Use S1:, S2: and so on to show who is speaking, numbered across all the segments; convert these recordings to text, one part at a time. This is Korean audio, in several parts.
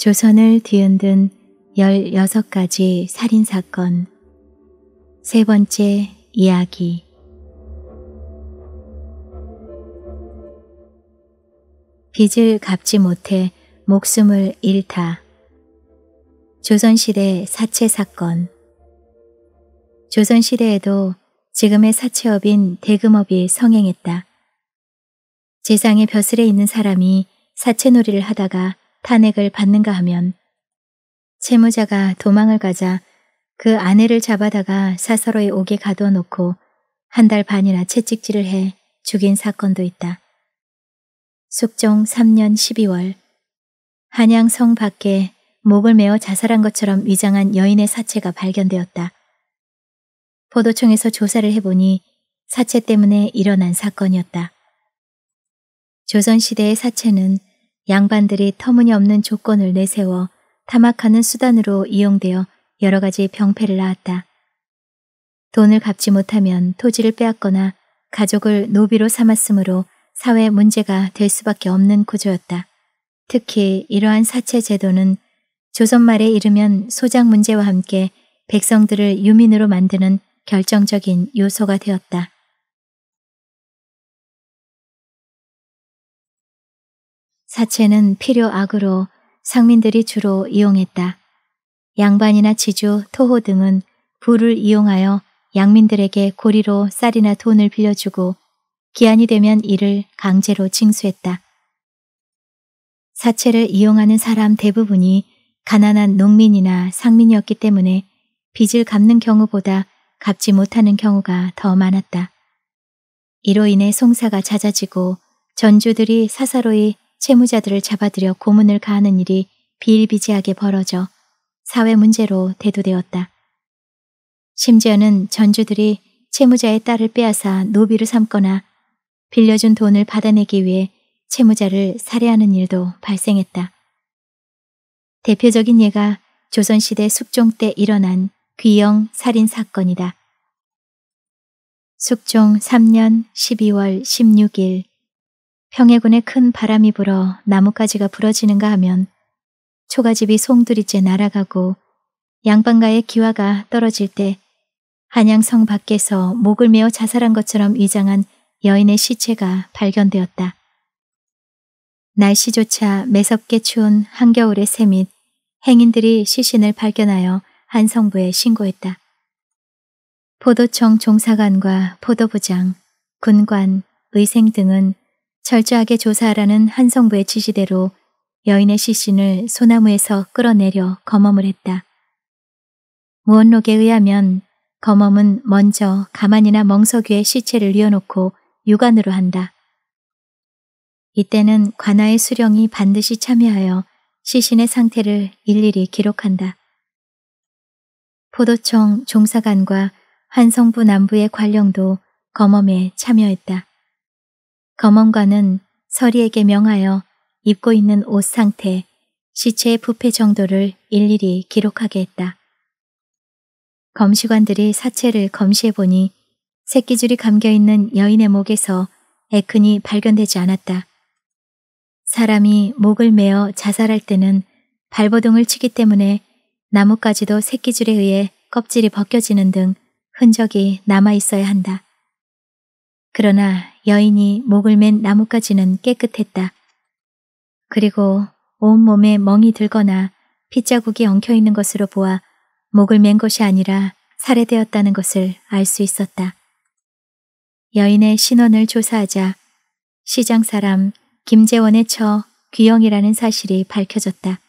S1: 조선을 뒤흔든 16가지 살인사건 세 번째 이야기 빚을 갚지 못해 목숨을 잃다. 조선시대 사채 사건 조선시대에도 지금의 사채업인 대금업이 성행했다. 재상의 벼슬에 있는 사람이 사채놀이를 하다가 탄핵을 받는가 하면 채무자가 도망을 가자 그 아내를 잡아다가 사서로의 옥에 가둬놓고 한 달 반이나 채찍질을 해 죽인 사건도 있다. 숙종 3년 12월 한양성 밖에 목을 메어 자살한 것처럼 위장한 여인의 사체가 발견되었다. 포도청에서 조사를 해보니 사체 때문에 일어난 사건이었다. 조선시대의 사체는 양반들이 터무니없는 조건을 내세워 타막하는 수단으로 이용되어 여러 가지 병폐를 낳았다. 돈을 갚지 못하면 토지를 빼앗거나 가족을 노비로 삼았으므로 사회 문제가 될 수밖에 없는 구조였다. 특히 이러한 사채 제도는 조선 말에 이르면 소장 문제와 함께 백성들을 유민으로 만드는 결정적인 요소가 되었다. 사채는 필요악으로 상민들이 주로 이용했다. 양반이나 지주, 토호 등은 부를 이용하여 양민들에게 고리로 쌀이나 돈을 빌려주고 기한이 되면 이를 강제로 징수했다. 사채를 이용하는 사람 대부분이 가난한 농민이나 상민이었기 때문에 빚을 갚는 경우보다 갚지 못하는 경우가 더 많았다. 이로 인해 송사가 잦아지고 전주들이 사사로이 채무자들을 잡아들여 고문을 가하는 일이 비일비재하게 벌어져 사회 문제로 대두되었다. 심지어는 전주들이 채무자의 딸을 빼앗아 노비를 삼거나 빌려준 돈을 받아내기 위해 채무자를 살해하는 일도 발생했다. 대표적인 예가 조선시대 숙종 때 일어난 귀영 살인 사건이다. 숙종 3년 12월 16일 평해군에 큰 바람이 불어 나뭇가지가 부러지는가 하면 초가집이 송두리째 날아가고 양반가의 기와가 떨어질 때 한양성 밖에서 목을 메어 자살한 것처럼 위장한 여인의 시체가 발견되었다. 날씨조차 매섭게 추운 한겨울의 새및 행인들이 시신을 발견하여 한성부에 신고했다. 포도청 종사관과 포도부장, 군관, 의생 등은 철저하게 조사하라는 한성부의 지시대로 여인의 시신을 소나무에서 끌어내려 검험을 했다. 무언록에 의하면 검험은 먼저 가만이나 멍석위에 시체를 뉘어놓고 육안으로 한다. 이때는 관아의 수령이 반드시 참여하여 시신의 상태를 일일이 기록한다. 포도청 종사관과 한성부 남부의 관령도 검험에 참여했다. 검험관은 서리에게 명하여 입고 있는 옷 상태, 시체의 부패 정도를 일일이 기록하게 했다. 검시관들이 사체를 검시해보니 새끼줄이 감겨있는 여인의 목에서 에큰이 발견되지 않았다. 사람이 목을 메어 자살할 때는 발버둥을 치기 때문에 나뭇가지도 새끼줄에 의해 껍질이 벗겨지는 등 흔적이 남아 있어야 한다. 그러나 여인이 목을 맨 나뭇가지는 깨끗했다. 그리고 온몸에 멍이 들거나 핏자국이 엉켜 있는 것으로 보아 목을 맨 것이 아니라 살해되었다는 것을 알 수 있었다. 여인의 신원을 조사하자 시장 사람 김재원의 처 귀영이라는 사실이 밝혀졌다.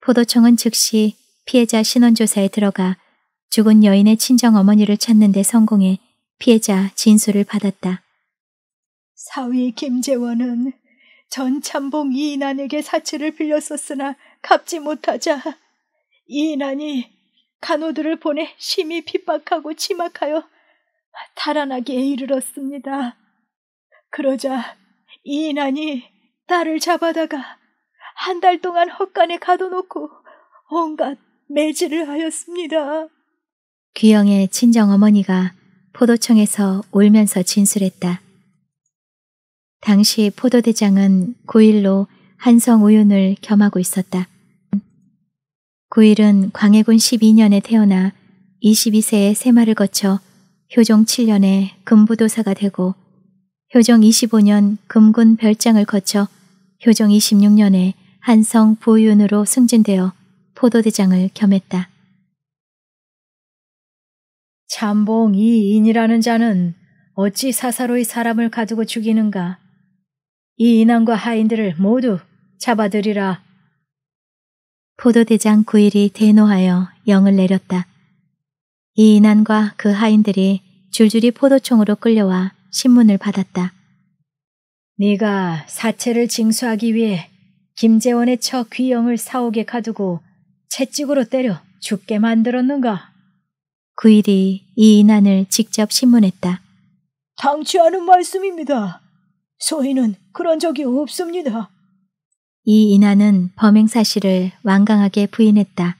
S1: 포도청은 즉시 피해자 신원조사에 들어가 죽은 여인의 친정 어머니를 찾는 데 성공해 피해자 진술을 받았다.
S2: 사위 김재원은 전 참봉 이인환에게 사치를 빌렸었으나 갚지 못하자 이인환이 간호들을 보내 심히 핍박하고 침악하여 달아나기에 이르렀습니다. 그러자 이인환이 딸을 잡아다가 한 달 동안 헛간에 가둬놓고 온갖 매질을 하였습니다.
S1: 귀영의 친정어머니가 포도청에서 울면서 진술했다. 당시 포도대장은 고일로 한성 우윤을 겸하고 있었다. 9일은 광해군 12년에 태어나 22세에 세마를 거쳐 효종 7년에 금부도사가 되고 효종 25년 금군 별장을 거쳐 효종 26년에 한성 부윤으로 승진되어 포도대장을 겸했다.
S3: 참봉 이인이라는 자는 어찌 사사로이 사람을 가두고 죽이는가? 이 인왕과 하인들을 모두 잡아들이라.
S1: 포도대장 구일이 대노하여 영을 내렸다. 이 인안과 그 하인들이 줄줄이 포도총으로 끌려와 신문을 받았다.
S3: 네가 사체를 징수하기 위해 김재원의 처 귀영을 사옥에 가두고 채찍으로 때려 죽게 만들었는가?
S1: 구일이 이 인안을 직접 신문했다.
S3: 당치 않은 말씀입니다. 소인은 그런 적이 없습니다.
S1: 이 인하는 범행 사실을 완강하게 부인했다.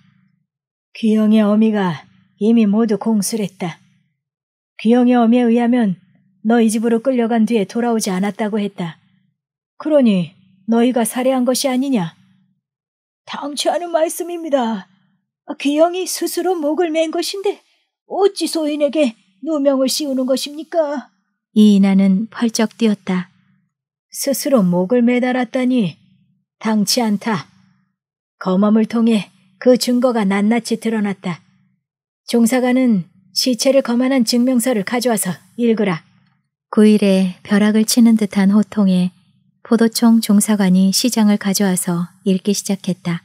S3: 귀영의 어미가 이미 모두 공술했다. 귀영의 어미에 의하면 너희 집으로 끌려간 뒤에 돌아오지 않았다고 했다. 그러니 너희가 살해한 것이 아니냐? 않은 말씀입니다. 귀영이 스스로 목을 맨 것인데 어찌 소인에게 누명을 씌우는 것입니까?
S1: 이 인하는 펄쩍 뛰었다.
S3: 스스로 목을 매달았다니 당치 않다. 검험을 통해 그 증거가 낱낱이 드러났다. 종사관은 시체를 검안한 증명서를 가져와서 읽으라.
S1: 9일에 벼락을 치는 듯한 호통에 포도총 종사관이 시장을 가져와서 읽기 시작했다.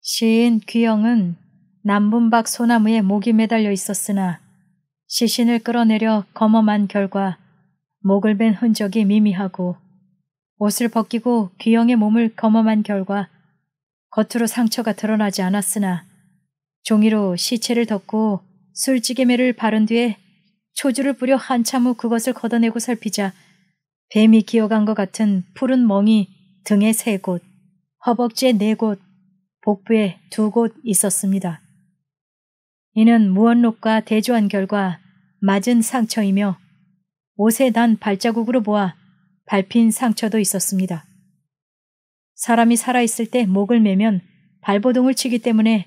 S3: 시인 귀영은 남분박 소나무에 목이 매달려 있었으나 시신을 끌어내려 검험한 결과 목을 벤 흔적이 미미하고 옷을 벗기고 귀영의 몸을 검험한 결과 겉으로 상처가 드러나지 않았으나 종이로 시체를 덮고 술찌개매를 바른 뒤에 초주를 뿌려 한참 후 그것을 걷어내고 살피자 뱀이 기어간 것 같은 푸른 멍이 등에 세 곳, 허벅지에 네 곳, 복부에 두 곳 있었습니다. 이는 무언록과 대조한 결과 맞은 상처이며 옷에 난 발자국으로 보아 밟힌 상처도 있었습니다. 사람이 살아있을 때 목을 매면 발버둥을 치기 때문에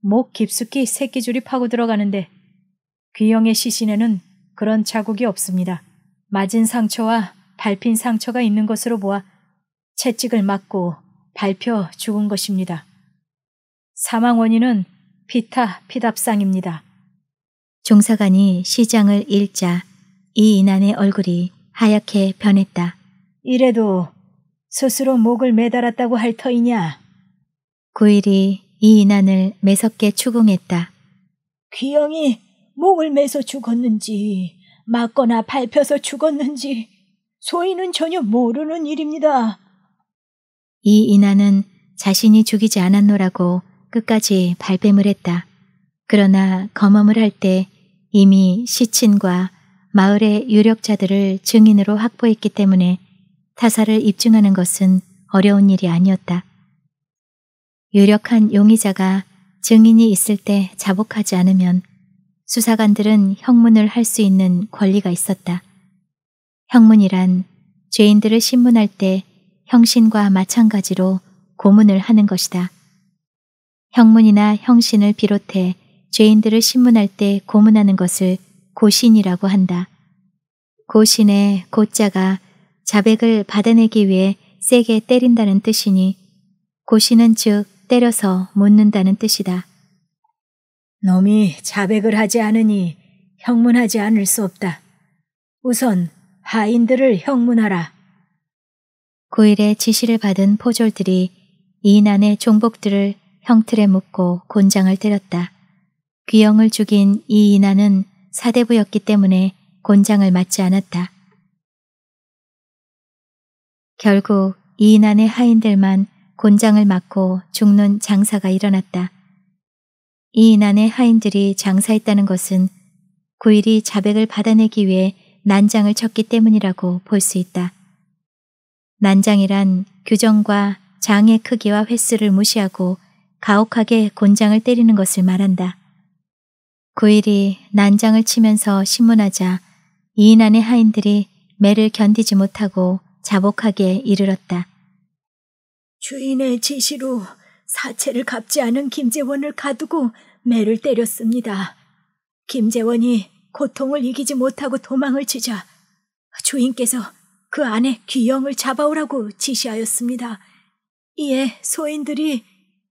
S3: 목 깊숙이 새끼줄이 파고 들어가는데 귀영의 시신에는 그런 자국이 없습니다. 맞은 상처와 밟힌 상처가 있는 것으로 보아 채찍을 맞고 밟혀 죽은 것입니다. 사망 원인은 피타 피답상입니다.
S1: 종사관이 시장을 읽자 이 인안의 얼굴이 하얗게 변했다.
S3: 이래도 스스로 목을 매달았다고 할 터이냐?
S1: 구일이 이 인안을 매섭게 추궁했다.
S3: 귀영이 목을 매서 죽었는지 맞거나 밟혀서 죽었는지 소인은 전혀 모르는 일입니다.
S1: 이 인안은 자신이 죽이지 않았노라고 끝까지 발뺌을 했다. 그러나 검험을 할 때 이미 시친과 마을의 유력자들을 증인으로 확보했기 때문에 타사를 입증하는 것은 어려운 일이 아니었다. 유력한 용의자가 증인이 있을 때 자복하지 않으면 수사관들은 형문을 할 수 있는 권리가 있었다. 형문이란 죄인들을 신문할 때 형신과 마찬가지로 고문을 하는 것이다. 형문이나 형신을 비롯해 죄인들을 신문할 때 고문하는 것을 고신이라고 한다. 고신의 고자가 자백을 받아내기 위해 세게 때린다는 뜻이니 고신은 즉 때려서 묻는다는 뜻이다.
S3: 놈이 자백을 하지 않으니 형문하지 않을 수 없다. 우선 하인들을 형문하라.
S1: 9일에 지시를 받은 포졸들이 이인안의 종복들을 형틀에 묶고 곤장을 때렸다. 귀영을 죽인 이인안은 사대부였기 때문에 곤장을 맞지 않았다. 결국 이인안의 하인들만 곤장을 맞고 죽는 장사가 일어났다. 이인안의 하인들이 장사했다는 것은 9일이 자백을 받아내기 위해 난장을 쳤기 때문이라고 볼 수 있다. 난장이란 규정과 장의 크기와 횟수를 무시하고 가혹하게 곤장을 때리는 것을 말한다. 9일이 난장을 치면서 신문하자 이인안의 하인들이 매를 견디지 못하고 자복하게 이르렀다.
S3: 주인의 지시로 사체를 갚지 않은 김재원을 가두고 매를 때렸습니다. 김재원이 고통을 이기지 못하고 도망을 치자 주인께서 그 안에 귀영을 잡아오라고 지시하였습니다. 이에 소인들이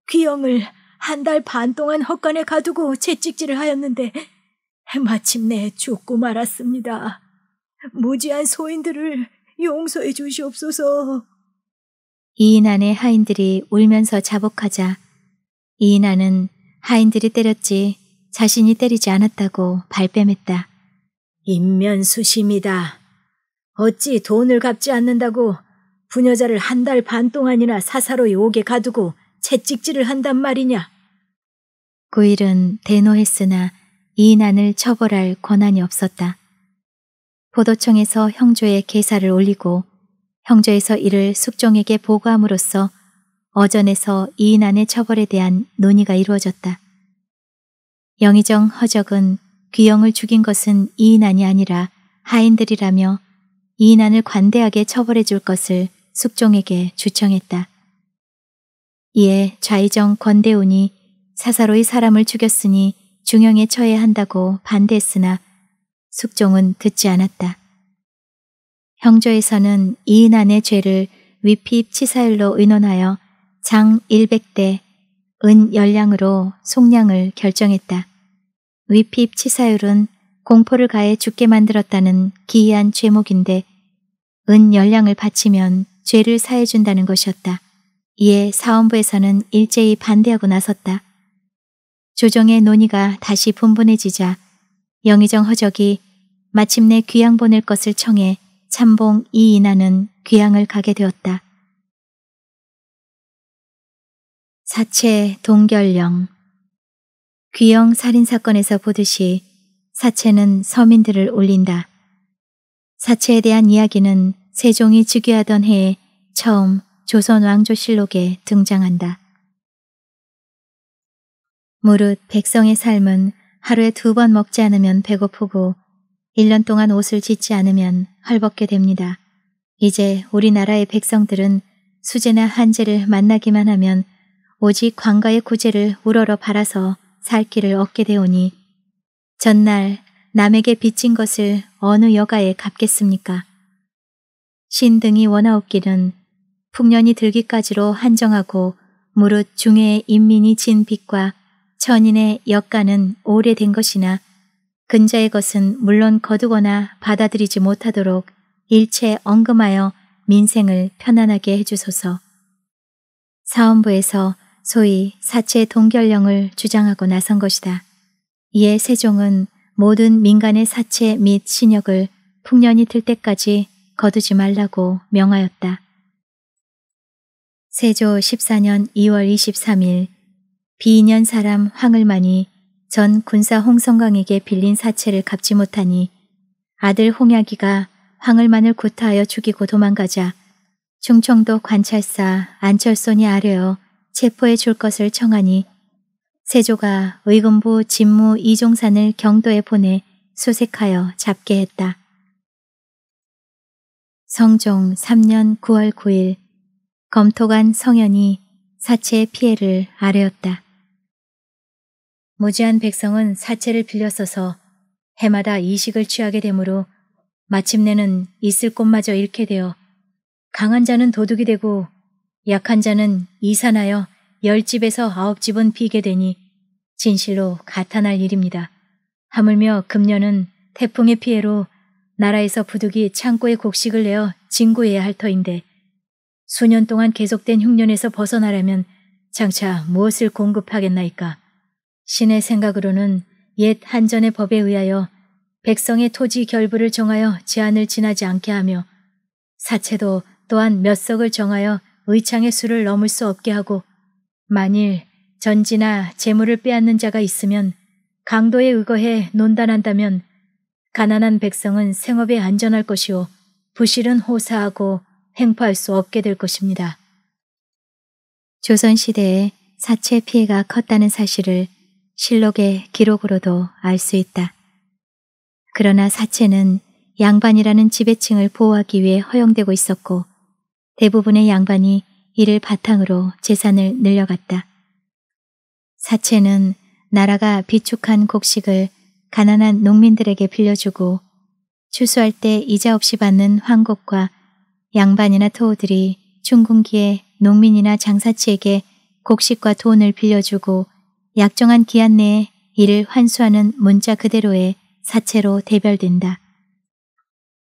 S3: 귀영을 한 달 반 동안 헛간에 가두고 채찍질을 하였는데 마침내 죽고 말았습니다. 무지한 소인들을 용서해 주시옵소서.
S1: 이인안의 하인들이 울면서 자복하자 이인안은 하인들이 때렸지 자신이 때리지 않았다고 발뺌했다.
S3: 인면수심이다. 어찌 돈을 갚지 않는다고 부녀자를 한 달 반 동안이나 사사로이 옥에 가두고 채찍질을 한단 말이냐?
S1: 구일은 대노했으나 이인안을 처벌할 권한이 없었다. 보도청에서 형조의 계사를 올리고 형조에서 이를 숙종에게 보고함으로써 어전에서 이인안의 처벌에 대한 논의가 이루어졌다. 영의정 허적은 귀영을 죽인 것은 이인안이 아니라 하인들이라며 이인안을 관대하게 처벌해 줄 것을 숙종에게 주청했다. 이에 좌의정 권대운이 사사로이 사람을 죽였으니 중형에 처해야 한다고 반대했으나 숙종은 듣지 않았다. 형조에서는 이인안의 죄를 위핍 치사율로 의논하여 장 100대 은 열량으로 속량을 결정했다. 위핍 치사율은 공포를 가해 죽게 만들었다는 기이한 죄목인데 은 열량을 바치면 죄를 사해준다는 것이었다. 이에 사원부에서는 일제히 반대하고 나섰다. 조정의 논의가 다시 분분해지자 영의정 허적이 마침내 귀양 보낼 것을 청해 참봉 이인하는 귀양을 가게 되었다. 사체 동결령 귀영 살인사건에서 보듯이 사체는 서민들을 올린다. 사체에 대한 이야기는 세종이 즉위하던 해에 처음 조선 왕조실록에 등장한다. 무릇 백성의 삶은 하루에 두 번 먹지 않으면 배고프고 1년 동안 옷을 짓지 않으면 헐벗게 됩니다. 이제 우리나라의 백성들은 수제나 한제를 만나기만 하면 오직 광가의 구제를 우러러 바라서 살 길을 얻게 되오니 전날 남에게 빚진 것을 어느 여가에 갚겠습니까? 신등이 원하옵기는 풍년이 들기까지로 한정하고 무릇 중해의 인민이 진 빚과 천인의 역가는 오래된 것이나 근자의 것은 물론 거두거나 받아들이지 못하도록 일체 언금하여 민생을 편안하게 해주소서. 사원부에서 소위 사체 동결령을 주장하고 나선 것이다. 이에 세종은 모든 민간의 사체 및 신역을 풍년이 들 때까지 거두지 말라고 명하였다. 세조 14년 2월 23일 비인년 사람 황을만이 전 군사 홍성광에게 빌린 사체를 갚지 못하니 아들 홍약이가 황을만을 구타하여 죽이고 도망가자 충청도 관찰사 안철손이 아뢰어 체포해 줄 것을 청하니 세조가 의금부 진무 이종산을 경도에 보내 수색하여 잡게 했다. 성종 3년 9월 9일 검토관 성현이 사체의 피해를 아뢰었다. 무지한 백성은 사체를 빌려 써서 해마다 이식을 취하게 되므로 마침내는 있을 곳마저 잃게 되어 강한 자는 도둑이 되고 약한 자는 이산하여 열 집에서 아홉 집은 비게 되니 진실로 가탄할 일입니다. 하물며 금년은 태풍의 피해로 나라에서 부득이 창고에 곡식을 내어 진구해야 할 터인데 수년 동안 계속된 흉년에서 벗어나려면 장차 무엇을 공급하겠나이까. 신의 생각으로는 옛 한전의 법에 의하여 백성의 토지 결부를 정하여 제한을 지나지 않게 하며 사체도 또한 몇 석을 정하여 의창의 수를 넘을 수 없게 하고 만일 전지나 재물을 빼앗는 자가 있으면 강도에 의거해 논단한다면 가난한 백성은 생업에 안전할 것이요 부실은 호사하고 행포할 수 없게 될 것입니다. 조선시대에 사체 피해가 컸다는 사실을 실록의 기록으로도 알 수 있다. 그러나 사체는 양반이라는 지배층을 보호하기 위해 허용되고 있었고 대부분의 양반이 이를 바탕으로 재산을 늘려갔다. 사채는 나라가 비축한 곡식을 가난한 농민들에게 빌려주고 추수할 때 이자 없이 받는 황곡과 양반이나 토호들이 중군기에 농민이나 장사치에게 곡식과 돈을 빌려주고 약정한 기한 내에 이를 환수하는 문자 그대로의 사채로 대별된다.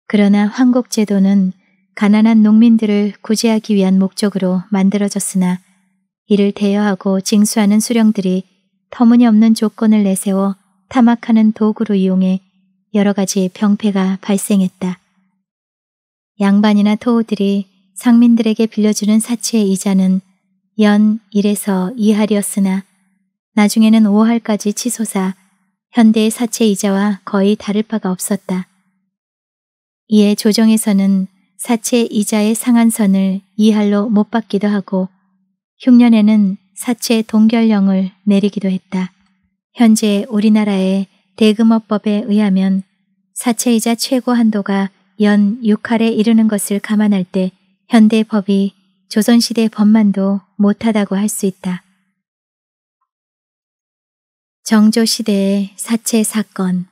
S1: 그러나 황곡 제도는 가난한 농민들을 구제하기 위한 목적으로 만들어졌으나 이를 대여하고 징수하는 수령들이 터무니없는 조건을 내세워 타막하는 도구로 이용해 여러 가지 병폐가 발생했다. 양반이나 토호들이 상민들에게 빌려주는 사치의 이자는 연 1에서 2할이었으나 나중에는 5할까지 치솟아 현대의 사채 이자와 거의 다를 바가 없었다. 이에 조정에서는 사채 이자의 상한선을 2할로 못 받기도 하고 흉년에는 사채 동결령을 내리기도 했다. 현재 우리나라의 대금업법에 의하면 사채이자 최고 한도가 연 6할에 이르는 것을 감안할 때 현대 법이 조선시대 법만도 못하다고 할 수 있다. 정조시대의 사채 사건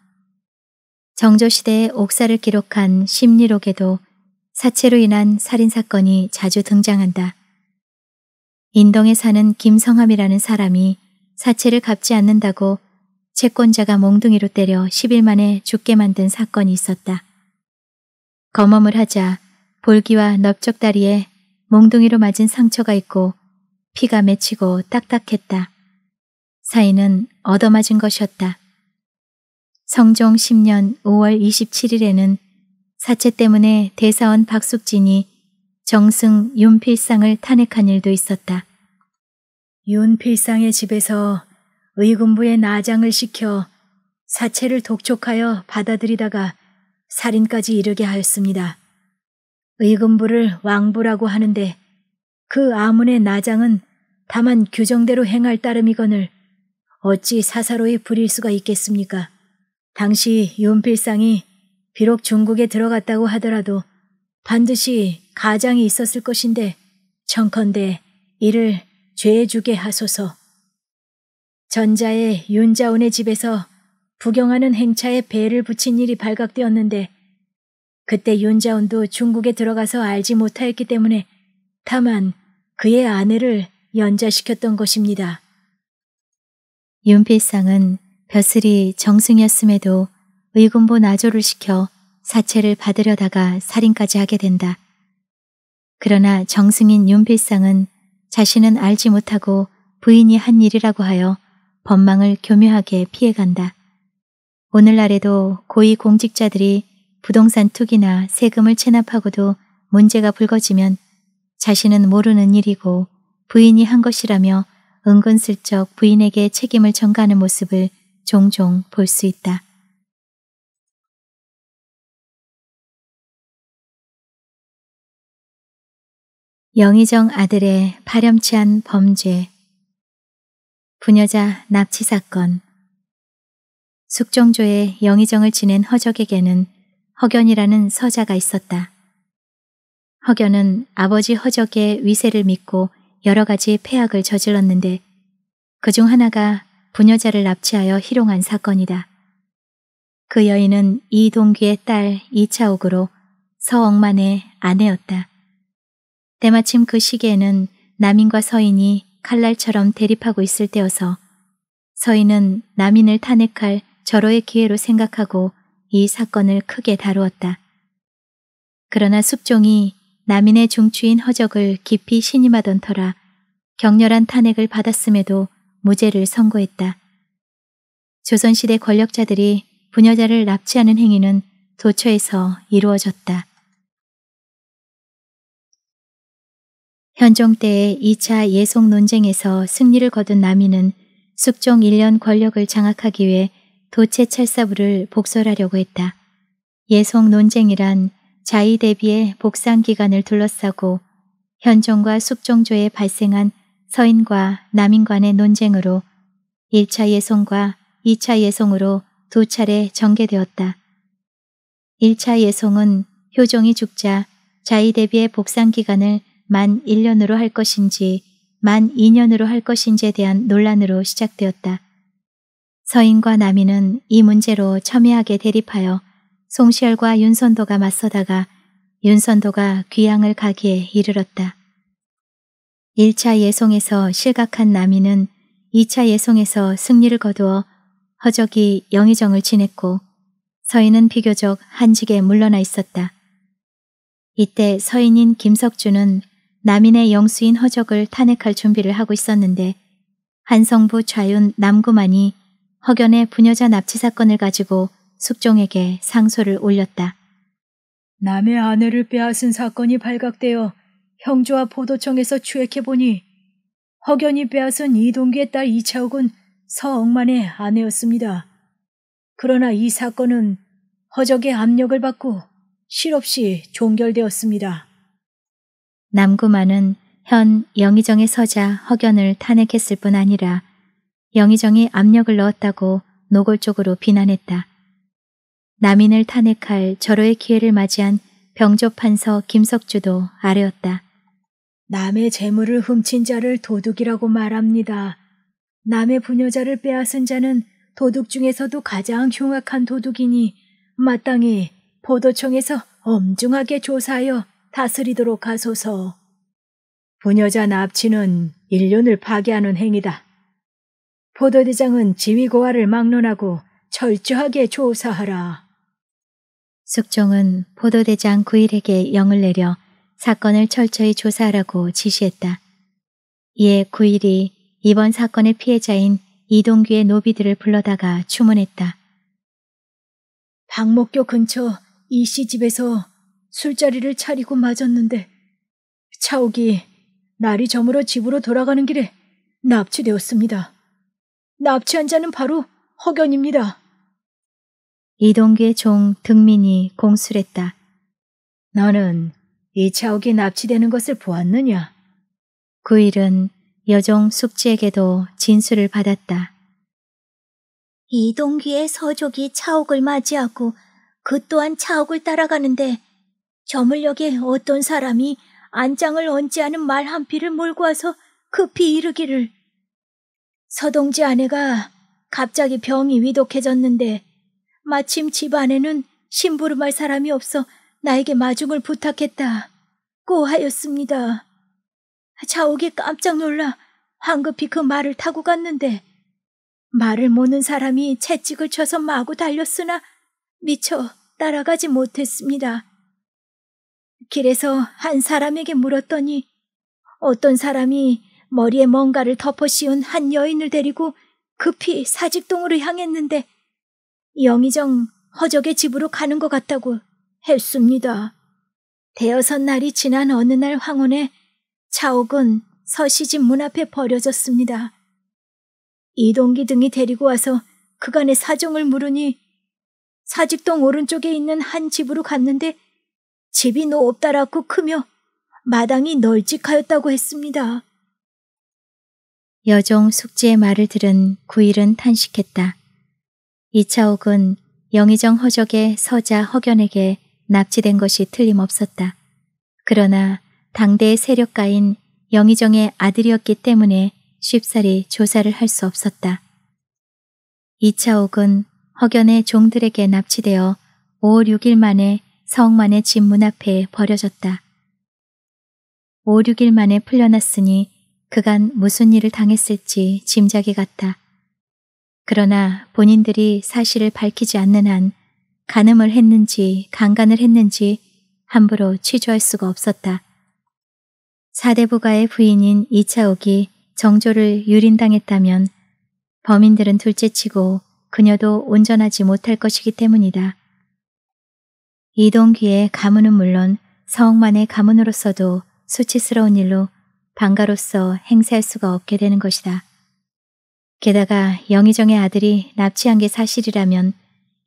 S1: 정조시대의 옥사를 기록한 심리록에도 사채로 인한 살인사건이 자주 등장한다. 인동에 사는 김성함이라는 사람이 사채를 갚지 않는다고 채권자가 몽둥이로 때려 10일 만에 죽게 만든 사건이 있었다. 검험을 하자 볼기와 넓적다리에 몽둥이로 맞은 상처가 있고 피가 맺히고 딱딱했다. 사인은 얻어맞은 것이었다. 성종 10년 5월 27일에는 사채 때문에 대사원 박숙진이 정승 윤필상을 탄핵한 일도 있었다.
S3: 윤필상의 집에서 의군부에 나장을 시켜 사체를 독촉하여 받아들이다가 살인까지 이르게 하였습니다. 의군부를 왕부라고 하는데 그 아문의 나장은 다만 규정대로 행할 따름이거늘 어찌 사사로이 부릴 수가 있겠습니까? 당시 윤필상이 비록 중국에 들어갔다고 하더라도 반드시 가장이 있었을 것인데 청컨대 이를 죄 주게 하소서. 전자의 윤자온의 집에서 부경하는 행차에 배를 붙인 일이 발각되었는데 그때 윤자온도 중국에 들어가서 알지 못하였기 때문에 다만 그의 아내를 연자시켰던 것입니다.
S1: 윤필상은 벼슬이 정승이었음에도 의군부 나조를 시켜 사체를 받으려다가 살인까지 하게 된다. 그러나 정승인 윤필상은 자신은 알지 못하고 부인이 한 일이라고 하여 법망을 교묘하게 피해간다. 오늘날에도 고위 공직자들이 부동산 투기나 세금을 체납하고도 문제가 불거지면 자신은 모르는 일이고 부인이 한 것이라며 은근슬쩍 부인에게 책임을 전가하는 모습을 종종 볼 수 있다. 영의정 아들의 파렴치한 범죄 부녀자 납치 사건 숙종조에 영의정을 지낸 허적에게는 허견이라는 서자가 있었다. 허견은 아버지 허적의 위세를 믿고 여러 가지 폐악을 저질렀는데 그 중 하나가 부녀자를 납치하여 희롱한 사건이다. 그 여인은 이동규의 딸 이차옥으로 서억만의 아내였다. 때마침 그 시기에는 남인과 서인이 칼날처럼 대립하고 있을 때여서 서인은 남인을 탄핵할 절호의 기회로 생각하고 이 사건을 크게 다루었다. 그러나 숙종이 남인의 중추인 허적을 깊이 신임하던 터라 격렬한 탄핵을 받았음에도 무죄를 선고했다. 조선시대 권력자들이 부녀자를 납치하는 행위는 도처에서 이루어졌다. 현종 때의 2차 예속 논쟁에서 승리를 거둔 남인은 숙종 1년 권력을 장악하기 위해 도체 찰사부를 복설하려고 했다. 예속 논쟁이란 자의 대비의 복상 기간을 둘러싸고 현종과 숙종조에 발생한 서인과 남인 간의 논쟁으로 1차 예송과 2차 예송으로 두 차례 전개되었다. 1차 예송은 효종이 죽자 자의 대비의 복상 기간을 만 1년으로 할 것인지 만 2년으로 할 것인지에 대한 논란으로 시작되었다. 서인과 남인은 이 문제로 첨예하게 대립하여 송시열과 윤선도가 맞서다가 윤선도가 귀양을 가기에 이르렀다. 1차 예송에서 실각한 남인은 2차 예송에서 승리를 거두어 허적이 영의정을 지냈고 서인은 비교적 한직에 물러나 있었다. 이때 서인인 김석주는 남인의 영수인 허적을 탄핵할 준비를 하고 있었는데 한성부 좌윤 남구만이 허견의 부녀자 납치 사건을 가지고 숙종에게 상소를 올렸다.
S3: 남의 아내를 빼앗은 사건이 발각되어 형주와 포도청에서 추액해보니 허견이 빼앗은 이동기의 딸 이차옥은 서억만의 아내였습니다. 그러나 이 사건은 허적의 압력을 받고 실없이 종결되었습니다.
S1: 남구만은 현 영의정의 서자 허견을 탄핵했을 뿐 아니라 영의정이 압력을 넣었다고 노골적으로 비난했다. 남인을 탄핵할 절호의 기회를 맞이한 병조판서 김석주도 아뢰었다.
S3: 남의 재물을 훔친 자를 도둑이라고 말합니다. 남의 부녀자를 빼앗은 자는 도둑 중에서도 가장 흉악한 도둑이니 마땅히 포도청에서 엄중하게 조사하여 다스리도록 하소서. 부녀자 납치는 인륜을 파괴하는 행위다. 포도대장은 지위고하를 막론하고 철저하게 조사하라.
S1: 숙종은 포도대장 구일에게 영을 내려 사건을 철저히 조사하라고 지시했다. 이에 구일이 이번 사건의 피해자인 이동규의 노비들을 불러다가 추문했다.
S3: 박목교 근처 이씨 집에서 술자리를 차리고 맞았는데 차옥이 날이 저물어 집으로 돌아가는 길에 납치되었습니다. 납치한 자는 바로 허견입니다.
S1: 이동규의 종 등민이 공술했다.
S3: 너는 이 차옥이 납치되는 것을 보았느냐?
S1: 구일은 여종 숙지에게도 진술을 받았다.
S4: 이동규의 서족이 차옥을 맞이하고 그 또한 차옥을 따라가는데 저물역에 어떤 사람이 안장을 얹지 않은 말 한 피를 몰고 와서 급히 이르기를 서동지 아내가 갑자기 병이 위독해졌는데 마침 집 안에는 심부름할 사람이 없어 나에게 마중을 부탁했다. 고 하였습니다. 자옥이 깜짝 놀라 황급히 그 말을 타고 갔는데 말을 모는 사람이 채찍을 쳐서 마구 달렸으나 미처 따라가지 못했습니다. 길에서 한 사람에게 물었더니 어떤 사람이 머리에 뭔가를 덮어 씌운 한 여인을 데리고 급히 사직동으로 향했는데 영의정 허적의 집으로 가는 것 같다고 했습니다. 대여섯 날이 지난 어느 날 황혼에 차옥은 서시집 문 앞에 버려졌습니다. 이동기 등이 데리고 와서 그간의 사정을 물으니 사직동 오른쪽에 있는 한 집으로 갔는데 집이 높다랗고 크며 마당이 널찍하였다고 했습니다.
S1: 여종 숙지의 말을 들은 구일은 탄식했다. 이차옥은 영의정 허적의 서자 허견에게 납치된 것이 틀림없었다. 그러나 당대의 세력가인 영의정의 아들이었기 때문에 쉽사리 조사를 할 수 없었다. 이차옥은 허견의 종들에게 납치되어 5, 6일 만에 성만의 집 문 앞에 버려졌다. 5, 6일 만에 풀려났으니 그간 무슨 일을 당했을지 짐작이 갔다. 그러나 본인들이 사실을 밝히지 않는 한 간음을 했는지 강간을 했는지 함부로 취조할 수가 없었다. 사대부가의 부인인 이차옥이 정조를 유린당했다면 범인들은 둘째치고 그녀도 온전하지 못할 것이기 때문이다. 이동기의 가문은 물론 서옥만의 가문으로서도 수치스러운 일로 방가로서 행세할 수가 없게 되는 것이다. 게다가 영의정의 아들이 납치한 게 사실이라면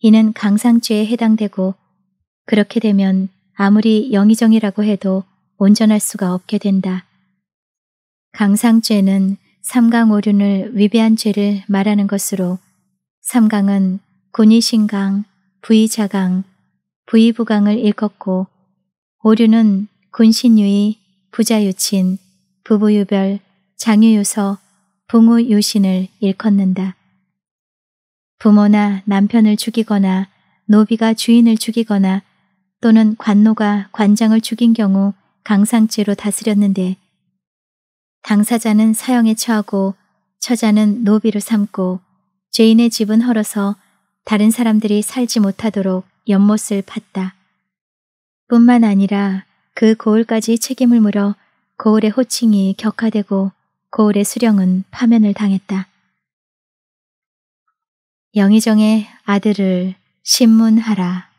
S1: 이는 강상죄에 해당되고 그렇게 되면 아무리 영의정이라고 해도 온전할 수가 없게 된다. 강상죄는 삼강오륜을 위배한 죄를 말하는 것으로 삼강은 군의신강, 부의자강, 부의부강을 일컫고 오륜은 군신유의, 부자유친, 부부유별, 장유유서, 붕우유신을 일컫는다. 부모나 남편을 죽이거나 노비가 주인을 죽이거나 또는 관노가 관장을 죽인 경우 강상죄로 다스렸는데 당사자는 사형에 처하고 처자는 노비로 삼고 죄인의 집은 헐어서 다른 사람들이 살지 못하도록 연못을 팠다. 뿐만 아니라 그 고을까지 책임을 물어 고을의 호칭이 격화되고 고을의 수령은 파면을 당했다. 영의정의 아들을 신문하라.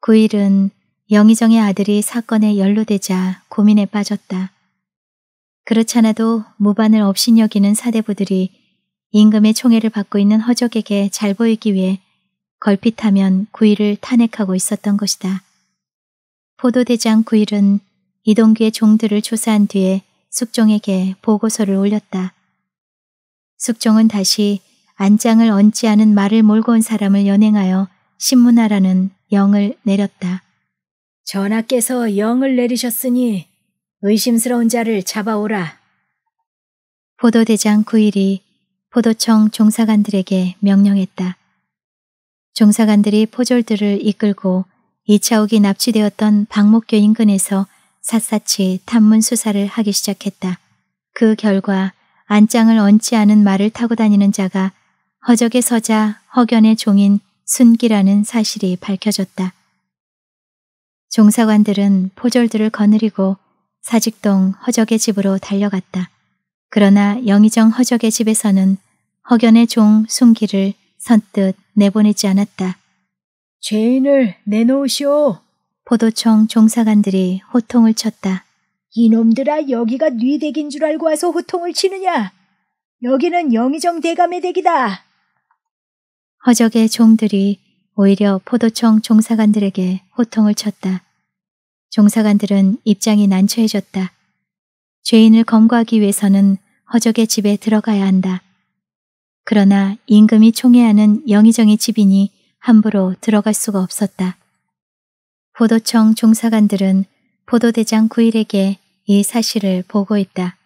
S1: 9일은 영의정의 아들이 사건에 연루되자 고민에 빠졌다. 그렇잖아도 무반을 업신여기는 사대부들이 임금의 총애를 받고 있는 허적에게 잘 보이기 위해 걸핏하면 구일을 탄핵하고 있었던 것이다. 포도대장 구일은 이동규의 종들을 조사한 뒤에 숙종에게 보고서를 올렸다. 숙종은 다시 안장을 얹지 않은 말을 몰고 온 사람을 연행하여 신문하라는 영을 내렸다.
S3: 전하께서 영을 내리셨으니 의심스러운 자를 잡아오라.
S1: 포도대장 9일이 포도청 종사관들에게 명령했다. 종사관들이 포졸들을 이끌고 이차옥이 납치되었던 박목교 인근에서 샅샅이 탐문 수사를 하기 시작했다. 그 결과 안장을 얹지 않은 말을 타고 다니는 자가 허적의 서자 허견의 종인 순기라는 사실이 밝혀졌다. 종사관들은 포졸들을 거느리고 사직동 허적의 집으로 달려갔다. 그러나 영의정 허적의 집에서는 허견의 종 순기를 선뜻 내보내지 않았다.
S3: 죄인을 내놓으시오.
S1: 포도청 종사관들이 호통을 쳤다.
S4: 이놈들아 여기가 뉘 댁인 줄 알고 와서 호통을 치느냐? 여기는 영의정 대감의 댁이다.
S1: 허적의 종들이 오히려 포도청 종사관들에게 호통을 쳤다. 종사관들은 입장이 난처해졌다. 죄인을 검거하기 위해서는 허적의 집에 들어가야 한다. 그러나 임금이 총애하는 영의정의 집이니 함부로 들어갈 수가 없었다. 포도청 종사관들은 포도대장 구일에게 이 사실을 보고했다.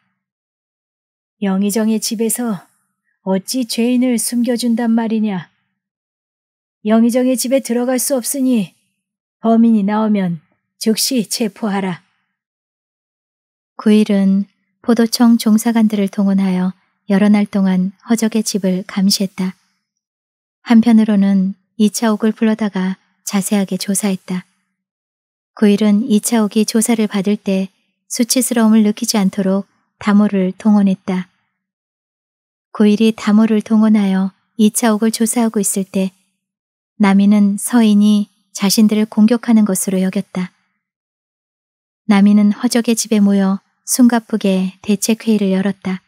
S3: 영의정의 집에서 어찌 죄인을 숨겨준단 말이냐. 영의정의 집에 들어갈 수 없으니 범인이 나오면 즉시 체포하라.
S1: 9일은 포도청 종사관들을 동원하여 여러 날 동안 허적의 집을 감시했다. 한편으로는 이차옥을 불러다가 자세하게 조사했다. 9일은 이차옥이 조사를 받을 때 수치스러움을 느끼지 않도록 다모를 동원했다. 9일이 다모를 동원하여 이차옥을 조사하고 있을 때 남이는 서인이 자신들을 공격하는 것으로 여겼다. 남이는 허적의 집에 모여 숨가쁘게 대책회의를 열었다.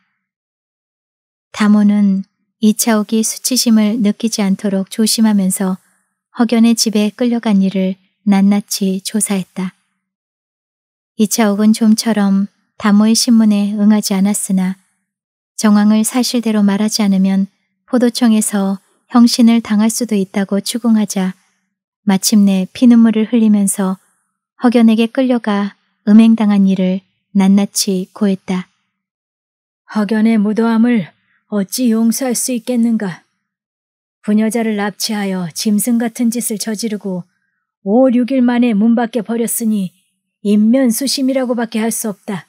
S1: 다모는 이차옥이 수치심을 느끼지 않도록 조심하면서 허견의 집에 끌려간 일을 낱낱이 조사했다. 이차옥은 좀처럼 다모의 신문에 응하지 않았으나 정황을 사실대로 말하지 않으면 포도청에서 형신을 당할 수도 있다고 추궁하자 마침내 피눈물을 흘리면서 허견에게 끌려가 음행당한 일을 낱낱이 고했다.
S3: 허견의 무도함을 어찌 용서할 수 있겠는가? 부녀자를 납치하여 짐승 같은 짓을 저지르고 5, 6일 만에 문 밖에 버렸으니 인면수심이라고밖에 할 수 없다.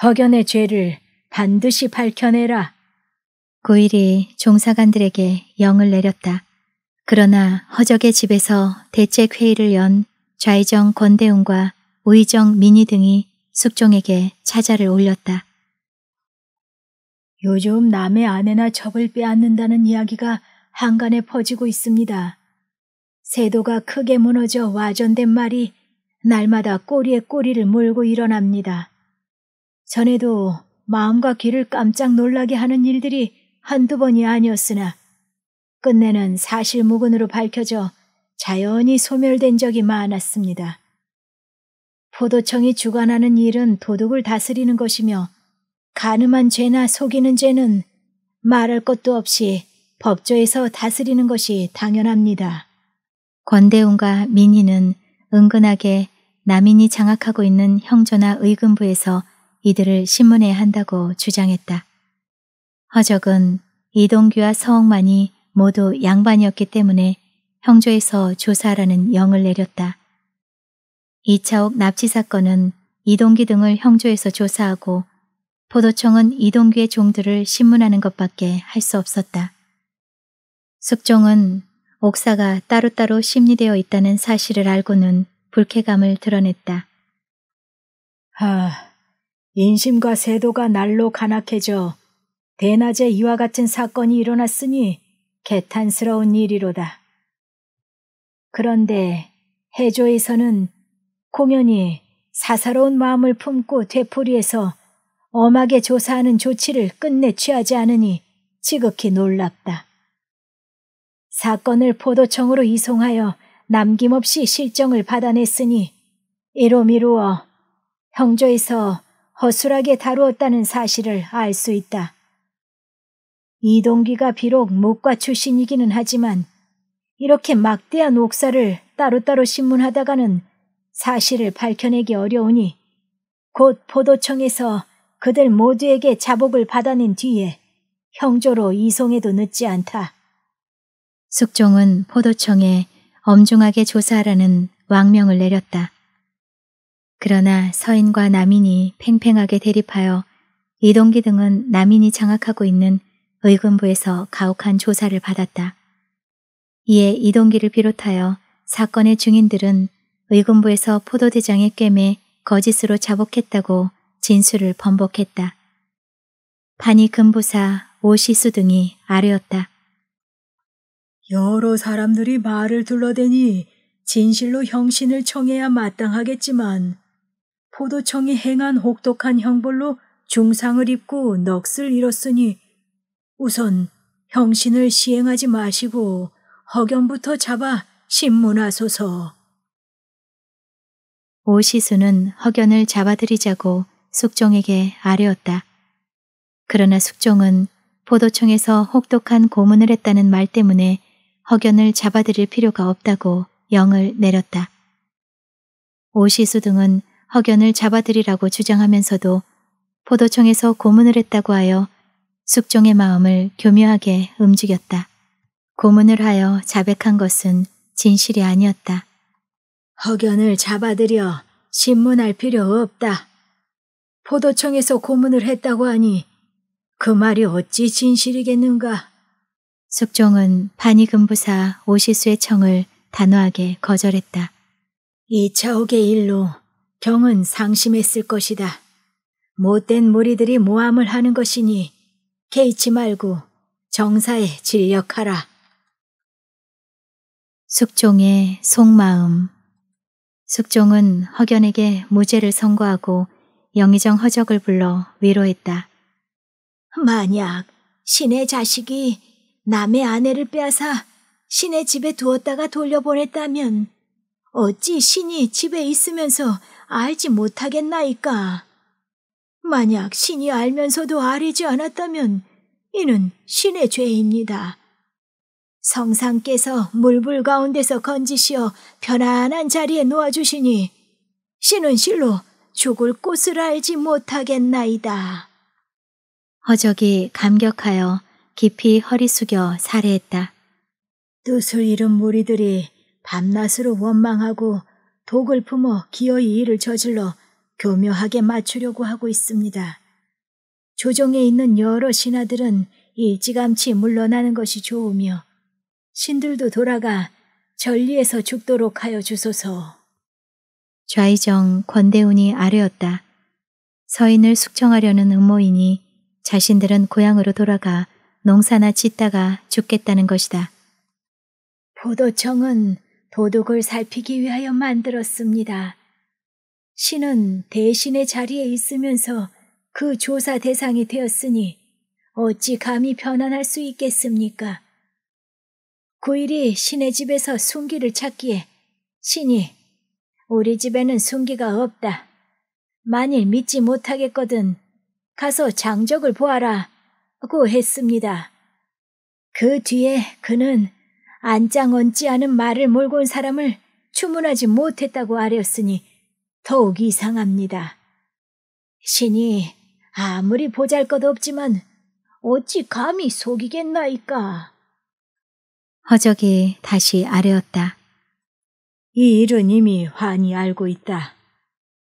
S3: 허견의 죄를 반드시 밝혀내라.
S1: 고일이 종사관들에게 영을 내렸다. 그러나 허적의 집에서 대책회의를 연 좌의정 권대웅과 우의정 민희 등이 숙종에게 차자를 올렸다.
S3: 요즘 남의 아내나 접을 빼앗는다는 이야기가 한간에 퍼지고 있습니다. 세도가 크게 무너져 와전된 말이 날마다 꼬리에 꼬리를 물고 일어납니다. 전에도 마음과 귀를 깜짝 놀라게 하는 일들이 한두 번이 아니었으나 끝내는 사실 무근으로 밝혀져 자연히 소멸된 적이 많았습니다. 포도청이 주관하는 일은 도둑을 다스리는 것이며 가늠한 죄나 속이는 죄는 말할 것도 없이 법조에서 다스리는 것이 당연합니다.
S1: 권대웅과 민희는 은근하게 남인이 장악하고 있는 형조나 의금부에서 이들을 신문해야 한다고 주장했다. 허적은 이동규와 서옥만이 모두 양반이었기 때문에 형조에서 조사하라는 영을 내렸다. 이차옥 납치 사건은 이동기 등을 형조에서 조사하고 포도청은 이동규의 종들을 신문하는 것밖에 할 수 없었다. 숙종은 옥사가 따로따로 심리되어 있다는 사실을 알고는 불쾌감을 드러냈다.
S3: 아, 인심과 세도가 날로 간악해져 대낮에 이와 같은 사건이 일어났으니 개탄스러운 일이로다. 그런데 해조에서는 공연히 사사로운 마음을 품고 되풀이해서 엄하게 조사하는 조치를 끝내 취하지 않으니 지극히 놀랍다. 사건을 포도청으로 이송하여 남김없이 실정을 받아냈으니 이로 미루어 형조에서 허술하게 다루었다는 사실을 알 수 있다. 이동기가 비록 목과 출신이기는 하지만 이렇게 막대한 옥사를 따로따로 신문하다가는 사실을 밝혀내기 어려우니 곧 포도청에서 그들 모두에게 자복을 받아낸 뒤에 형조로 이송해도 늦지 않다.
S1: 숙종은 포도청에 엄중하게 조사하라는 왕명을 내렸다. 그러나 서인과 남인이 팽팽하게 대립하여 이동기 등은 남인이 장악하고 있는 의금부에서 가혹한 조사를 받았다. 이에 이동기를 비롯하여 사건의 증인들은 의금부에서 포도대장의 꿰매 거짓으로 자복했다고 진술을 번복했다. 반이 금부사 오시수 등이 아뢰었다.
S3: 여러 사람들이 말을 둘러대니 진실로 형신을 청해야 마땅하겠지만 포도청이 행한 혹독한 형벌로 중상을 입고 넋을 잃었으니 우선 형신을 시행하지 마시고 허견부터 잡아 신문하소서.
S1: 오시수는 허견을 잡아들이자고 숙종에게 아뢰었다. 그러나 숙종은 포도청에서 혹독한 고문을 했다는 말 때문에 허견을 잡아들일 필요가 없다고 영을 내렸다. 오시수 등은 허견을 잡아들이라고 주장하면서도 포도청에서 고문을 했다고 하여 숙종의 마음을 교묘하게 움직였다. 고문을 하여 자백한 것은 진실이 아니었다.
S3: 허견을 잡아들여 신문할 필요 없다. 포도청에서 고문을 했다고 하니 그 말이 어찌 진실이겠는가?
S1: 숙종은 반이금부사 오시수의 청을 단호하게 거절했다.
S3: 이 차옥의 일로 경은 상심했을 것이다. 못된 무리들이 모함을 하는 것이니 개의치 말고 정사에 진력하라.
S1: 숙종의 속마음 숙종은 허견에게 무죄를 선고하고 영의정 허적을 불러 위로했다.
S4: 만약 신의 자식이 남의 아내를 빼앗아 신의 집에 두었다가 돌려보냈다면 어찌 신이 집에 있으면서 알지 못하겠나이까. 만약 신이 알면서도 아리지 않았다면 이는 신의 죄입니다. 성상께서 물불 가운데서 건지시어 편안한 자리에 놓아주시니 신은 실로 죽을 곳을 알지 못하겠나이다.
S1: 허적이 감격하여 깊이 허리 숙여 살해했다.
S3: 뜻을 잃은 무리들이 밤낮으로 원망하고 독을 품어 기어이 일을 저질러 교묘하게 맞추려고 하고 있습니다. 조정에 있는 여러 신하들은 일찌감치 물러나는 것이 좋으며 신들도 돌아가 전리에서 죽도록 하여 주소서.
S1: 좌이정 권대운이 아뢰었다. 서인을 숙청하려는 음모이니 자신들은 고향으로 돌아가 농사나 짓다가 죽겠다는 것이다.
S3: 포도청은 도둑을 살피기 위하여 만들었습니다. 신은 대신의 자리에 있으면서 그 조사 대상이 되었으니 어찌 감히 편안할 수 있겠습니까? 구일이 신의 집에서 순기를 찾기에 신이 우리 집에는 순기가 없다. 만일 믿지 못하겠거든 가서 장적을 보아라 고 했습니다. 그 뒤에 그는 안짱 얹지 않은 말을 몰고 온 사람을 추문하지 못했다고 아뢰었으니 더욱 이상합니다. 신이 아무리 보잘 것 없지만 어찌 감히 속이겠나이까.
S1: 허적이 다시 아뢰었다.
S3: 이 일은 이미 환히 알고 있다.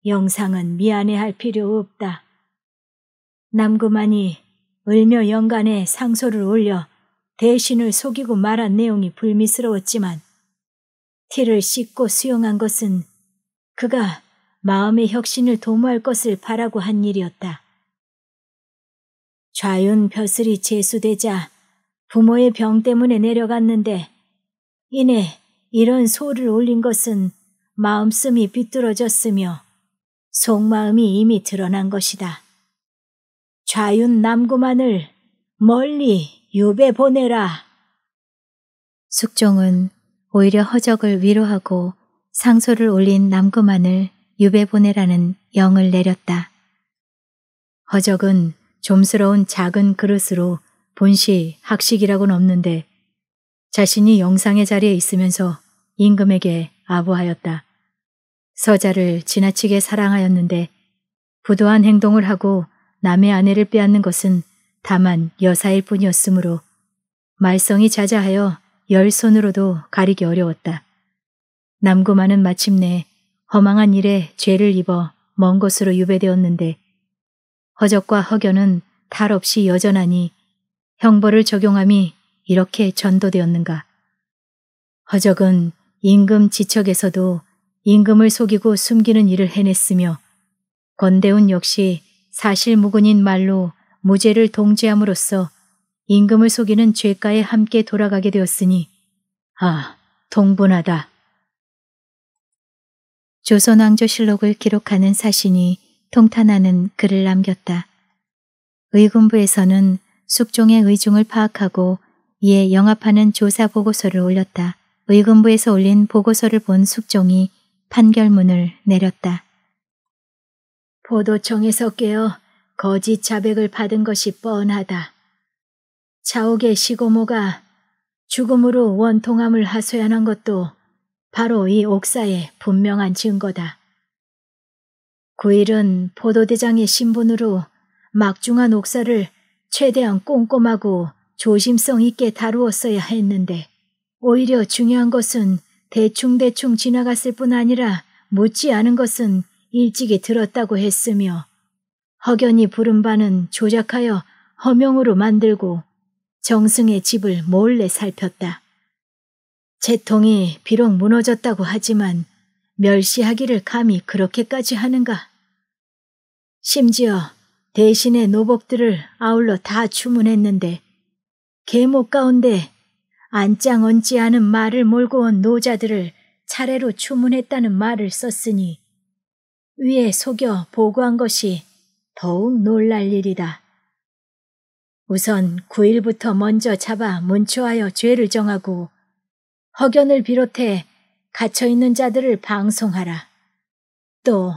S3: 영상은 미안해할 필요 없다. 남구만이 을며 연간에 상소를 올려 대신을 속이고 말한 내용이 불미스러웠지만 티를 씻고 수용한 것은 그가 마음의 혁신을 도모할 것을 바라고 한 일이었다. 좌윤 벼슬이 제수되자 부모의 병 때문에 내려갔는데 이내 이런 소를 올린 것은 마음씀이 비뚤어졌으며 속마음이 이미 드러난 것이다. 좌윤 남구만을 멀리 유배 보내라.
S1: 숙종은 오히려 허적을 위로하고 상소를 올린 남구만을 유배 보내라는 영을 내렸다. 허적은 좀스러운 작은 그릇으로 본시 학식이라고는 없는데 자신이 영상의 자리에 있으면서 임금에게 아부하였다. 서자를 지나치게 사랑하였는데 부도한 행동을 하고 남의 아내를 빼앗는 것은 다만 여사일 뿐이었으므로 말썽이 자자하여 열 손으로도 가리기 어려웠다. 남구만은 마침내 허망한 일에 죄를 입어 먼 곳으로 유배되었는데 허적과 허견은 탈 없이 여전하니 형벌을 적용함이 이렇게 전도되었는가. 허적은 임금 지척에서도 임금을 속이고 숨기는 일을 해냈으며 건대운 역시 사실 무근인 말로 무죄를 동지함으로써 임금을 속이는 죄가에 함께 돌아가게 되었으니 아, 동분하다. 조선왕조실록을 기록하는 사신이 통탄하는 글을 남겼다. 의군부에서는 숙종의 의중을 파악하고 이에 영합하는 조사 보고서를 올렸다. 의군부에서 올린 보고서를 본 숙종이 판결문을 내렸다.
S3: 보도청에서 깨어 거짓 자백을 받은 것이 뻔하다. 차옥의 시고모가 죽음으로 원통함을 하소연한 것도 바로 이 옥사의 분명한 증거다. 9일은 포도대장의 신분으로 막중한 옥사를 최대한 꼼꼼하고 조심성 있게 다루었어야 했는데 오히려 중요한 것은 대충대충 지나갔을 뿐 아니라 묻지 않은 것은 일찍이 들었다고 했으며 허견이 부른 바는 조작하여 허명으로 만들고 정승의 집을 몰래 살폈다. 재통이 비록 무너졌다고 하지만 멸시하기를 감히 그렇게까지 하는가? 심지어 대신의 노복들을 아울러 다 주문했는데 계목 가운데 안짱 얹지 않은 말을 몰고 온 노자들을 차례로 주문했다는 말을 썼으니 위에 속여 보고한 것이 더욱 놀랄 일이다. 우선 9일부터 먼저 잡아 문초하여 죄를 정하고 허견을 비롯해 갇혀있는 자들을 방송하라. 또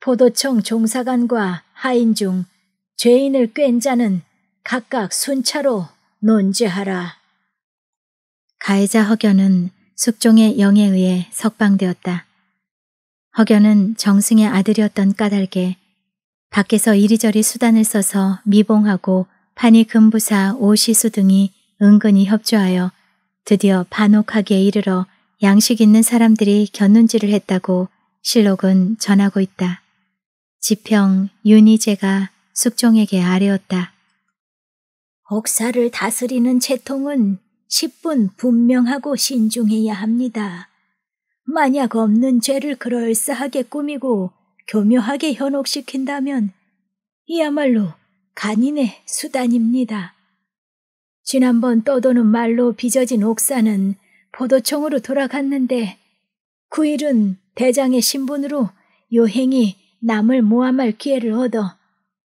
S3: 포도청 종사관과 하인 중 죄인을 꿰인 자는 각각 순차로 논죄하라.
S1: 가해자 허견은 숙종의 영에 의해 석방되었다. 허견은 정승의 아들이었던 까닭에 밖에서 이리저리 수단을 써서 미봉하고 판이 금부사 오시수 등이 은근히 협조하여 드디어 반옥하기에 이르러 양식 있는 사람들이 곁눈질을 했다고 실록은 전하고 있다. 지평 윤희재가 숙종에게 아뢰었다.
S4: 옥사를 다스리는 채통은 10분 분명하고 신중해야 합니다. 만약 없는 죄를 그럴싸하게 꾸미고 교묘하게 현혹시킨다면 이야말로 간인의 수단입니다. 지난번 떠도는 말로 빚어진 옥사는 포도청으로 돌아갔는데 9일은 대장의 신분으로 요행이 남을 모함할 기회를 얻어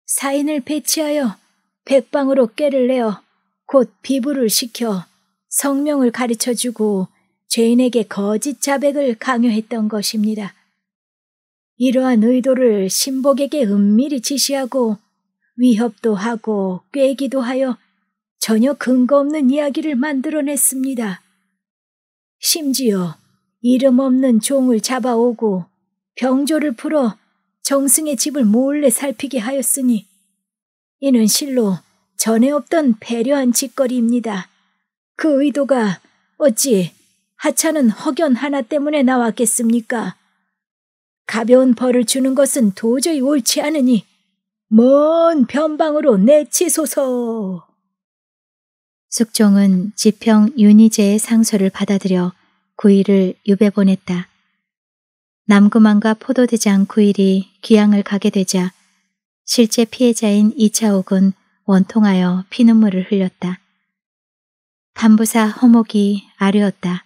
S4: 사인을 배치하여 백방으로 깨를 내어 곧 비부를 시켜 성명을 가르쳐주고 죄인에게 거짓 자백을 강요했던 것입니다. 이러한 의도를 신복에게 은밀히 지시하고 위협도 하고 꾀기도 하여 전혀 근거 없는 이야기를 만들어냈습니다. 심지어 이름 없는 종을 잡아오고
S3: 병조를 풀어 정승의 집을 몰래 살피게 하였으니 이는 실로 전에 없던 배려한 짓거리입니다. 그 의도가 어찌 하찮은 허견 하나 때문에 나왔겠습니까? 가벼운 벌을 주는 것은 도저히 옳지 않으니 먼 변방으로 내치소서.
S1: 숙종은 지평 윤희제의 상소를 받아들여 구일을 유배 보냈다. 남구만과 포도대장 구일이 귀양을 가게 되자 실제 피해자인 이차옥은 원통하여 피눈물을 흘렸다. 담부사 허목이 아뢰었다.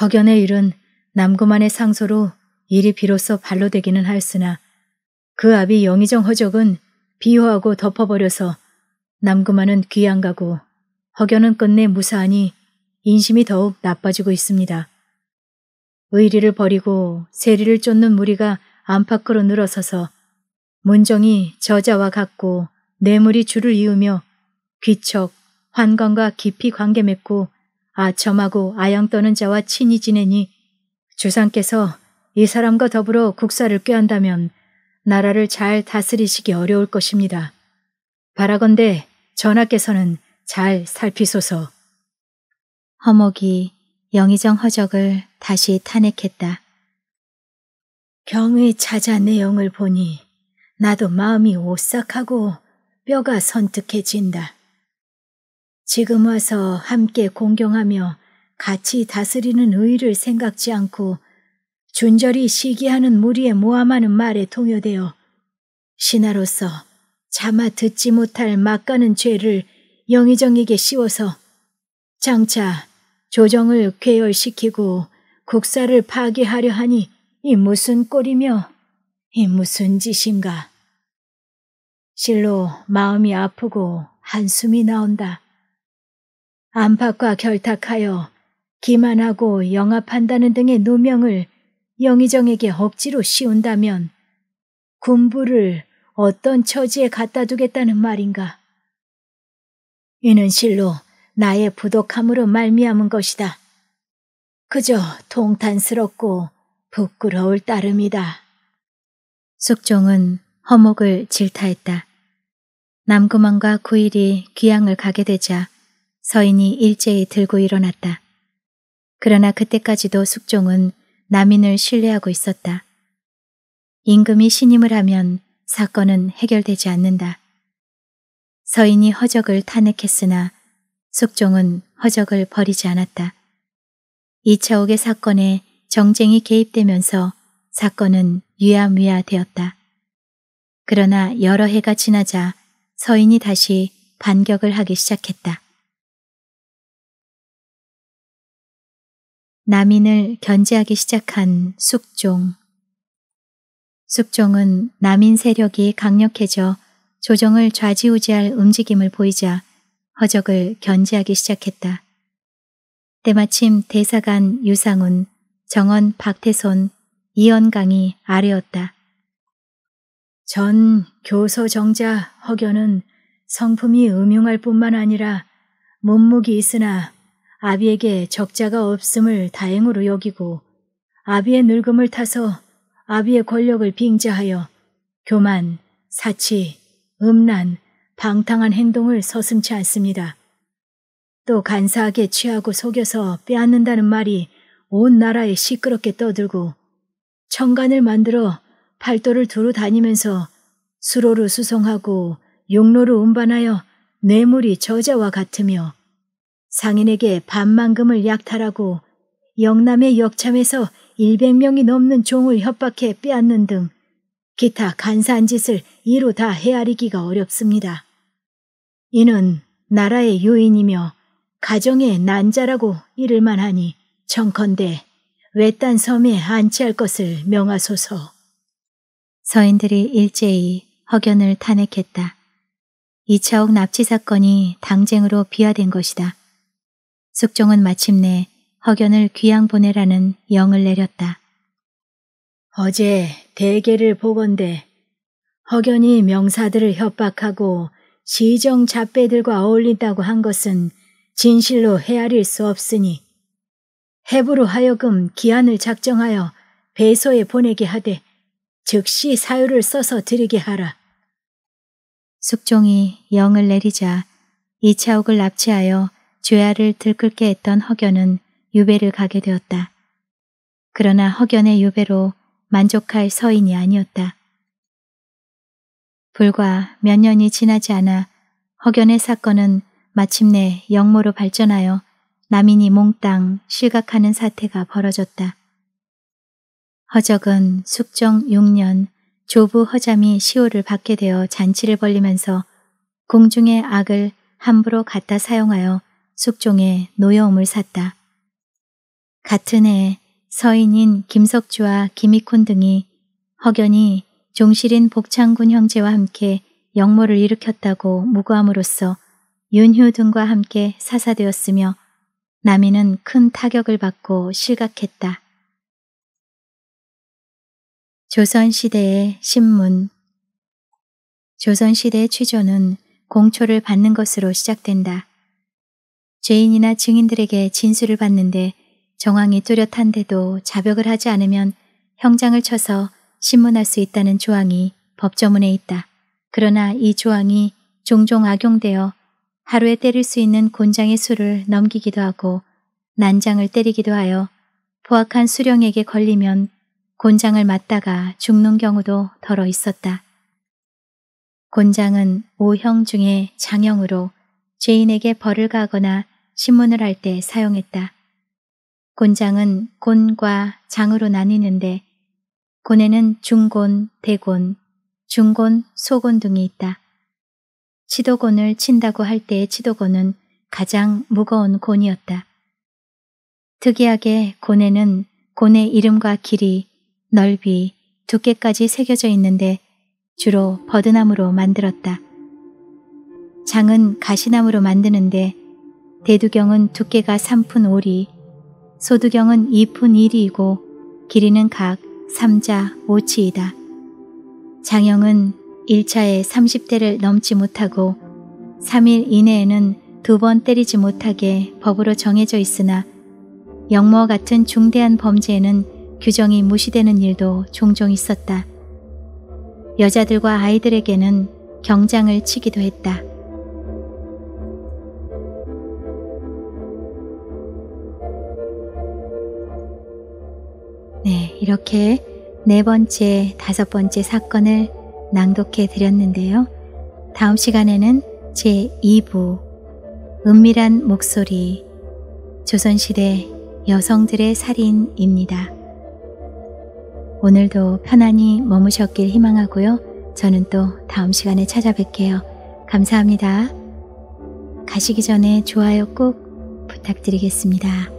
S2: 허견의 일은 남구만의 상소로 일이 비로소 발로 되기는 하였으나 그 아비 영의정 허적은 비호하고 덮어버려서 남구만은 귀양 가고 허견은 끝내 무사하니 인심이 더욱 나빠지고 있습니다. 의리를 버리고 세리를 쫓는 무리가 안팎으로 늘어서서 문정이 저자와 같고 뇌물이 줄을 이으며 귀척, 환관과 깊이 관계 맺고 아첨하고 아양 떠는 자와 친히 지내니 주상께서 이 사람과 더불어 국사를 꾀한다면 나라를 잘 다스리시기 어려울 것입니다. 바라건대 전하께서는 잘 살피소서.
S1: 허목이 영의정 허적을 다시 탄핵했다.
S3: 경의 찾아 내용을 보니 나도 마음이 오싹하고 뼈가 선뜩해진다. 지금 와서 함께 공경하며 같이 다스리는 의를 생각지 않고 준절히 시기하는 무리에 모함하는 말에 동요되어 신하로서 차마 듣지 못할 막가는 죄를 영의정에게 씌워서 장차 조정을 괴열시키고 국사를 파괴하려 하니 이 무슨 꼴이며 이 무슨 짓인가. 실로 마음이 아프고 한숨이 나온다. 안팎과 결탁하여 기만하고 영합한다는 등의 누명을 영의정에게 억지로 씌운다면 군부를 어떤 처지에 갖다 두겠다는 말인가. 이는 실로 나의 부독함으로 말미암은 것이다. 그저 통탄스럽고 부끄러울 따름이다.
S1: 숙종은 허목을 질타했다. 남구만과 구일이 귀양을 가게 되자 서인이 일제히 들고 일어났다. 그러나 그때까지도 숙종은 남인을 신뢰하고 있었다. 임금이 신임을 하면 사건은 해결되지 않는다. 서인이 허적을 탄핵했으나 숙종은 허적을 버리지 않았다. 이차옥의 사건에 정쟁이 개입되면서 사건은 유야무야 되었다. 그러나 여러 해가 지나자 서인이 다시 반격을 하기 시작했다. 남인을 견제하기 시작한 숙종. 숙종은 남인 세력이 강력해져 조정을 좌지우지할 움직임을 보이자 허적을 견제하기 시작했다. 때마침 대사관 유상훈, 정원 박태손, 이연강이 아뢰었다.
S3: 전 교서 정자 허견은 성품이 음흉할 뿐만 아니라 몸무기 있으나 아비에게 적자가 없음을 다행으로 여기고 아비의 늙음을 타서 아비의 권력을 빙자하여 교만, 사치, 음란, 방탕한 행동을 서슴치 않습니다. 또 간사하게 취하고 속여서 빼앗는다는 말이 온 나라에 시끄럽게 떠들고 청간을 만들어 팔도를 두루 다니면서 수로를 수송하고 용로를 운반하여 뇌물이 저자와 같으며 상인에게 반만금을 약탈하고 영남의 역참에서 100명이 넘는 종을 협박해 빼앗는 등 기타 간사한 짓을 이루 다 헤아리기가 어렵습니다. 이는 나라의 요인이며 가정의 난자라고 이를 만하니 청컨대 외딴 섬에 안치할 것을 명하소서.
S1: 서인들이 일제히 허견을 탄핵했다. 이차옥 납치 사건이 당쟁으로 비화된 것이다. 숙종은 마침내 허견을 귀양 보내라는 영을 내렸다.
S3: 어제 대계를 보건대 허견이 명사들을 협박하고 시정 잡배들과 어울린다고 한 것은 진실로 헤아릴 수 없으니 해부로 하여금 기한을 작정하여 배소에 보내게 하되 즉시 사유를 써서 드리게 하라.
S1: 숙종이 영을 내리자 이차옥을 납치하여 죄아를 들끓게 했던 허견은 유배를 가게 되었다. 그러나 허견의 유배로 만족할 서인이 아니었다. 불과 몇 년이 지나지 않아 허견의 사건은 마침내 영모로 발전하여 남인이 몽땅 실각하는 사태가 벌어졌다. 허적은 숙정 6년 조부 허잠이 시호를 받게 되어 잔치를 벌리면서 궁중의 악을 함부로 갖다 사용하여 숙종의 노여움을 샀다. 같은 해 서인인 김석주와 김익훈 등이 허견이 종실인 복창군 형제와 함께 역모를 일으켰다고 무고함으로써 윤휴 등과 함께 사사되었으며 남인은 큰 타격을 받고 실각했다. 조선시대의 신문 조선시대의 취조는 공초를 받는 것으로 시작된다. 죄인이나 증인들에게 진술을 받는데 정황이 뚜렷한데도 자백을 하지 않으면 형장을 쳐서 신문할 수 있다는 조항이 법조문에 있다. 그러나 이 조항이 종종 악용되어 하루에 때릴 수 있는 곤장의 수를 넘기기도 하고 난장을 때리기도 하여 포악한 수령에게 걸리면 곤장을 맞다가 죽는 경우도 덜어 있었다. 곤장은 오형 중에 장형으로 죄인에게 벌을 가거나 신문을 할 때 사용했다. 곤장은 곤과 장으로 나뉘는데 곤에는 중곤, 대곤, 중곤, 소곤 등이 있다. 치도곤을 친다고 할 때의 치도곤은 가장 무거운 곤이었다. 특이하게 곤에는 곤의 이름과 길이, 넓이, 두께까지 새겨져 있는데 주로 버드나무로 만들었다. 장은 가시나무로 만드는데 대두경은 두께가 3푼 5리, 소두경은 2푼 1리이고 길이는 각 3자 5치이다. 장형은 1차에 30대를 넘지 못하고 3일 이내에는 두 번 때리지 못하게 법으로 정해져 있으나 영모와 같은 중대한 범죄에는 규정이 무시되는 일도 종종 있었다. 여자들과 아이들에게는 경장을 치기도 했다. 이렇게 네 번째, 다섯 번째 사건을 낭독해 드렸는데요. 다음 시간에는 제 2부 은밀한 목소리 조선시대 여성들의 살인입니다. 오늘도 편안히 머무셨길 희망하고요. 저는 또 다음 시간에 찾아뵐게요. 감사합니다. 가시기 전에 좋아요 꼭 부탁드리겠습니다.